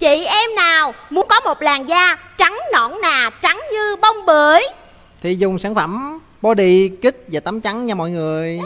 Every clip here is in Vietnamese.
Chị em nào muốn có một làn da trắng nõn nà, trắng như bông bưởi? Thì dùng sản phẩm body kích và tắm trắng nha mọi người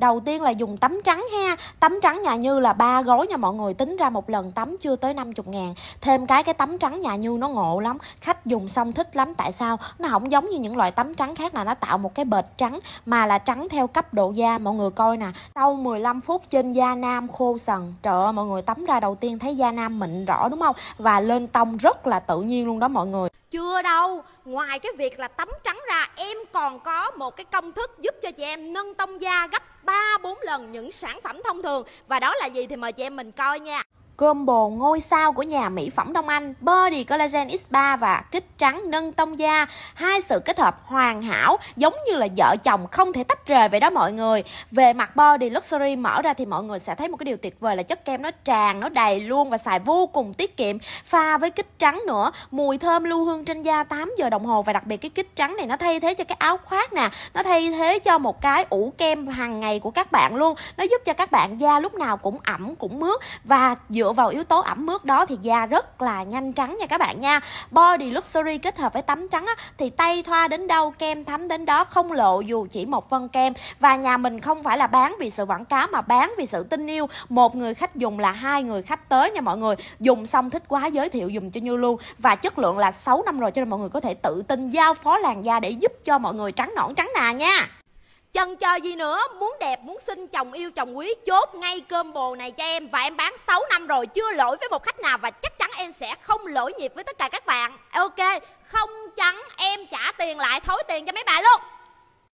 Đầu tiên là dùng tắm trắng ha. Tắm trắng nhà như là ba gói nha mọi người. Tính ra một lần tắm chưa tới 50 ngàn. Thêm cái cái tắm trắng nhà như nó ngộ lắm. Khách dùng xong thích lắm. Tại sao? Nó không giống như những loại tắm trắng khác là nó tạo một cái bệt trắng Mà là trắng theo cấp độ da. Mọi người coi nè. Sau 15 phút trên da nam khô sần. Trời ơi, mọi người tắm ra đầu tiên thấy da nam mịn rõ đúng không? Và lên tông rất là tự nhiên luôn đó mọi người. Chưa đâu. Ngoài cái việc là tắm trắng ra, Em còn có một cái công thức giúp cho chị em nâng tông da gấp 3-4 lần những sản phẩm thông thường. Và đó là gì thì mời chị em mình coi nha. Combo ngôi sao của nhà mỹ phẩm Đông Anh Body Collagen X3 và kích trắng nâng tông da. Hai sự kết hợp hoàn hảo giống như là vợ chồng không thể tách rời vậy đó mọi người. Về mặt body luxury mở ra thì mọi người sẽ thấy một cái điều tuyệt vời là chất kem nó tràn, nó đầy luôn và xài vô cùng tiết kiệm. Pha với kích trắng nữa, mùi thơm lưu hương trên da 8 giờ đồng hồ Và đặc biệt cái kích trắng này nó thay thế cho cái áo khoác nè. Nó thay thế cho một cái ủ kem hàng ngày của các bạn luôn. Nó giúp cho các bạn da lúc nào cũng ẩm, cũng mướt Và dựa vào yếu tố ẩm mướt đó thì da rất là nhanh trắng nha các bạn nha. Body luxury kết hợp với tắm trắng á, thì tay thoa đến đâu kem thấm đến đó không lộ dù chỉ một phân kem. Và nhà mình không phải là bán vì sự quảng cáo mà bán vì sự tin yêu. Một người khách dùng là hai người khách tới nha mọi người. Dùng xong thích quá giới thiệu dùng cho như luôn và chất lượng là 6 năm rồi cho nên mọi người có thể tự tin giao phó làn da để giúp cho mọi người trắng nõn trắng nà nha. Chần chờ gì nữa? Muốn đẹp, muốn xinh, chồng yêu, chồng quý, Chốt ngay cơm bồ này cho em. Và em bán 6 năm rồi, chưa lỗi với một khách nào Và chắc chắn em sẽ không lỗi nhịp với tất cả các bạn. Ok, Không chắn em trả tiền lại, Thối tiền cho mấy bà luôn.